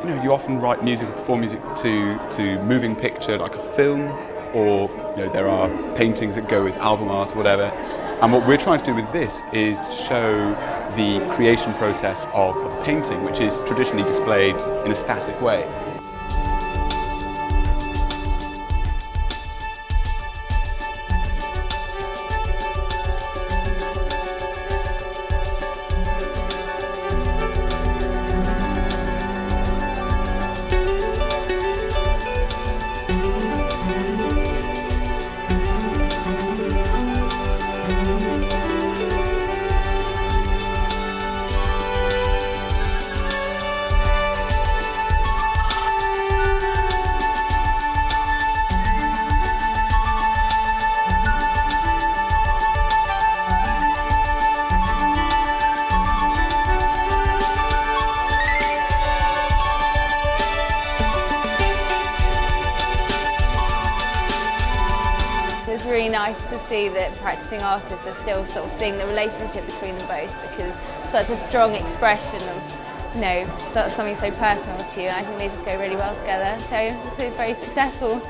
you know, you often write music or perform music to, to moving picture, like a film, or you know, there are paintings that go with album art or whatever. And what we're trying to do with this is show the creation process of, of painting, which is traditionally displayed in a static way. was really nice to see that practicing artists are still sort of seeing the relationship between them both because such a strong expression of you know sort of something so personal to you. I think they just go really well together. So it's been very successful.